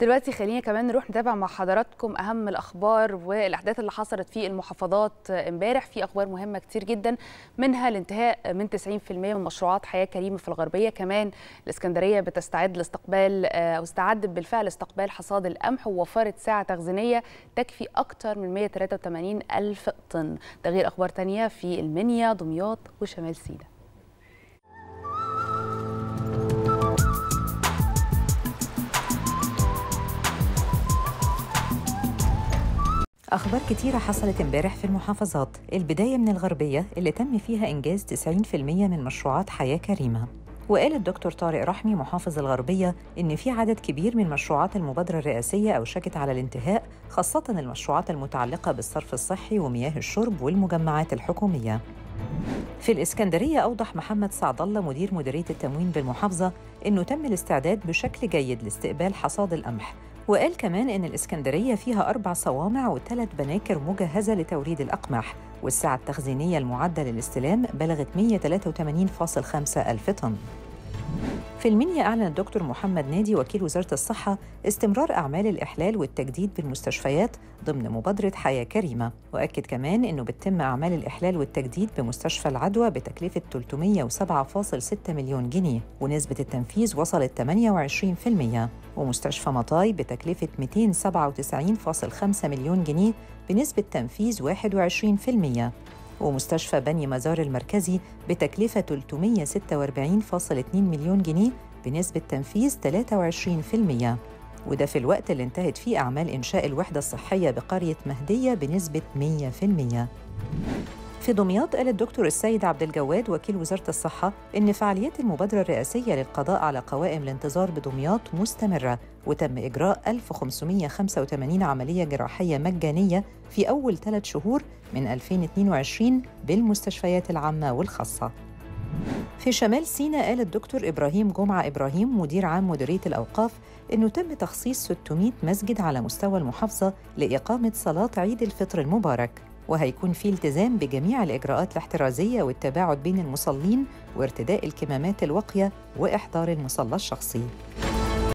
دلوقتي خلينا كمان نروح نتابع مع حضراتكم أهم الأخبار والأحداث اللي حصلت في المحافظات امبارح. في أخبار مهمة كتير جدا منها الانتهاء من 90% من مشروعات حياة كريمة في الغربية. كمان الإسكندرية بتستعد لاستقبال أو استعدت بالفعل استقبال حصاد القمح ووفرت ساعة تخزينية تكفي أكثر من 183 ألف طن. ده غير أخبار تانية في المنيا دمياط وشمال سيناء. أخبار كتيرة حصلت امبارح في المحافظات. البداية من الغربية اللي تم فيها إنجاز 90% من مشروعات حياة كريمة. وقال الدكتور طارق رحمي محافظ الغربية إن في عدد كبير من مشروعات المبادرة الرئاسية أوشكت على الانتهاء خاصة المشروعات المتعلقة بالصرف الصحي ومياه الشرب والمجمعات الحكومية. في الإسكندرية أوضح محمد سعد الله مدير مديرية التموين بالمحافظة إنه تم الاستعداد بشكل جيد لاستقبال حصاد القمح. وقال كمان إن الإسكندرية فيها أربع صوامع وثلاث بناكر مجهزة لتوريد الأقمح والسعة التخزينية المعدة للاستلام بلغت 183.5 ألف طن. في المنيا أعلن الدكتور محمد نادي وكيل وزارة الصحة استمرار أعمال الإحلال والتجديد بالمستشفيات ضمن مبادرة حياة كريمة وأكد كمان أنه بتتم أعمال الإحلال والتجديد بمستشفى العدوى بتكلفة 307.6 مليون جنيه ونسبة التنفيذ وصلت 28% ومستشفى مطاي بتكلفة 297.5 مليون جنيه بنسبة تنفيذ 21% ومستشفى بني مزار المركزي بتكلفة 346.2 مليون جنيه بنسبة تنفيذ 23% وده في الوقت اللي انتهت فيه أعمال إنشاء الوحدة الصحية بقرية مهدية بنسبة 100%. في دمياط قال الدكتور السيد عبد الجواد وكيل وزارة الصحة إن فعاليات المبادرة الرئاسية للقضاء على قوائم الانتظار بدمياط مستمرة وتم إجراء 1585 عملية جراحية مجانية في أول ثلاث شهور من 2022 بالمستشفيات العامة والخاصة. في شمال سيناء قال الدكتور إبراهيم جمعة إبراهيم مدير عام مديرية الأوقاف إنه تم تخصيص 600 مسجد على مستوى المحافظة لإقامة صلاة عيد الفطر المبارك. وهيكون في التزام بجميع الإجراءات الاحترازية والتباعد بين المصلين وارتداء الكمامات الواقية وإحضار المصلى الشخصي.